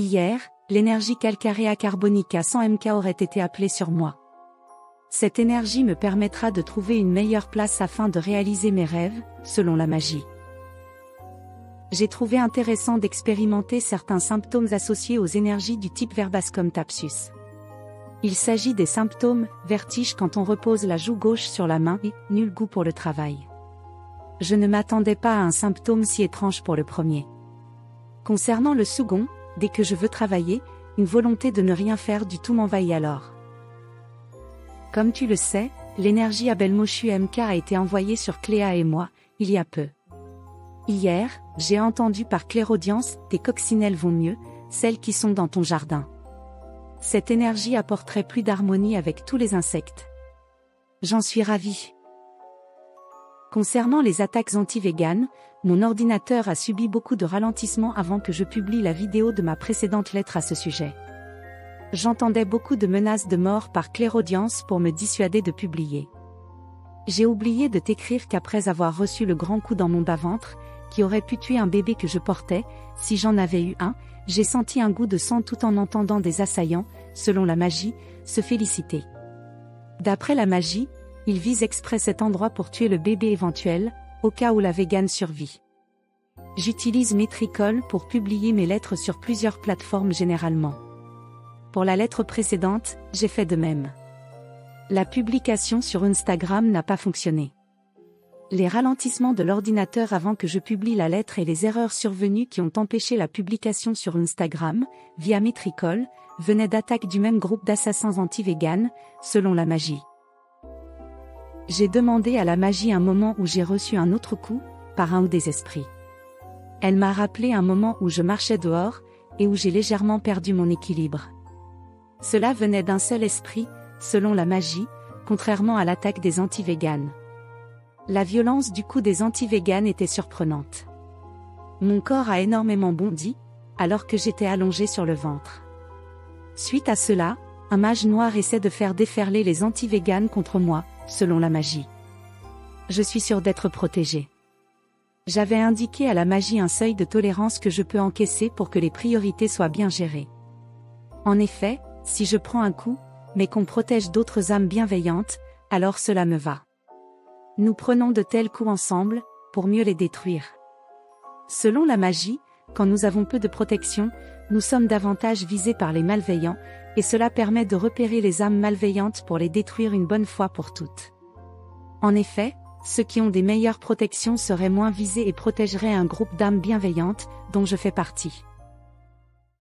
Hier, l'énergie calcaréa carbonica 100 MK aurait été appelée sur moi. Cette énergie me permettra de trouver une meilleure place afin de réaliser mes rêves, selon la magie. J'ai trouvé intéressant d'expérimenter certains symptômes associés aux énergies du type verbascum tapsus. Il s'agit des symptômes, vertige quand on repose la joue gauche sur la main et nul goût pour le travail. Je ne m'attendais pas à un symptôme si étrange pour le premier. Concernant le second, dès que je veux travailler, une volonté de ne rien faire du tout m'envahit alors. Comme tu le sais, l'énergie Abelmoshu MK a été envoyée sur Cléa et moi, il y a peu. Hier, j'ai entendu par clairaudience, tes coccinelles vont mieux, celles qui sont dans ton jardin. Cette énergie apporterait plus d'harmonie avec tous les insectes. J'en suis ravi. Concernant les attaques anti-véganes, mon ordinateur a subi beaucoup de ralentissements avant que je publie la vidéo de ma précédente lettre à ce sujet. J'entendais beaucoup de menaces de mort par clairaudience pour me dissuader de publier. J'ai oublié de t'écrire qu'après avoir reçu le grand coup dans mon bas-ventre, qui aurait pu tuer un bébé que je portais, si j'en avais eu un, j'ai senti un goût de sang tout en entendant des assaillants, selon la magie, se féliciter. D'après la magie, ils visent exprès cet endroit pour tuer le bébé éventuel, au cas où la végane survit. J'utilise Metricol pour publier mes lettres sur plusieurs plateformes généralement. Pour la lettre précédente, j'ai fait de même. La publication sur Instagram n'a pas fonctionné. Les ralentissements de l'ordinateur avant que je publie la lettre et les erreurs survenues qui ont empêché la publication sur Instagram, via Metricol, venaient d'attaques du même groupe d'assassins anti-véganes, selon la magie. J'ai demandé à la magie un moment où j'ai reçu un autre coup, par un ou des esprits. Elle m'a rappelé un moment où je marchais dehors, et où j'ai légèrement perdu mon équilibre. Cela venait d'un seul esprit, selon la magie, contrairement à l'attaque des anti-véganes. La violence du coup des anti-véganes était surprenante. Mon corps a énormément bondi, alors que j'étais allongé sur le ventre. Suite à cela, un mage noir essaie de faire déferler les anti-véganes contre moi, selon la magie. Je suis sûr d'être protégé. J'avais indiqué à la magie un seuil de tolérance que je peux encaisser pour que les priorités soient bien gérées. En effet, si je prends un coup, mais qu'on protège d'autres âmes bienveillantes, alors cela me va. Nous prenons de tels coups ensemble, pour mieux les détruire. Selon la magie, quand nous avons peu de protection, nous sommes davantage visés par les malveillants, et cela permet de repérer les âmes malveillantes pour les détruire une bonne fois pour toutes. En effet, ceux qui ont des meilleures protections seraient moins visés et protégeraient un groupe d'âmes bienveillantes, dont je fais partie.